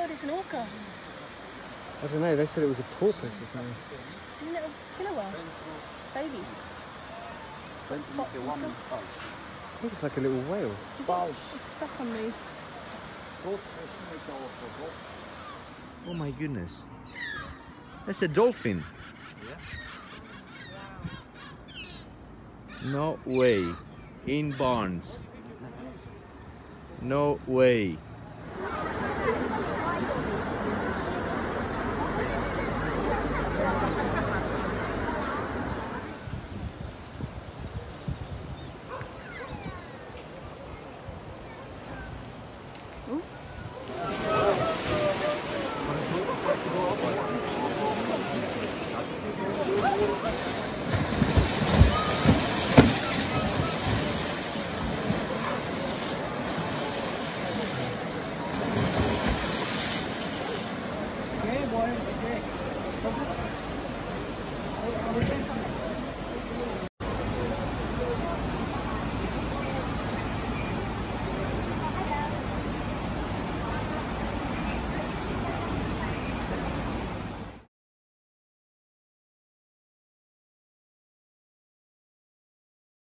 god, it's an orca. I don't know, they said it was a porpoise or something. Little killer whale. Baby. Got spots and. I think it's like a little whale. It's, it's stuck on me. Oh my goodness. That's a dolphin. No way. In Barnes. No way. more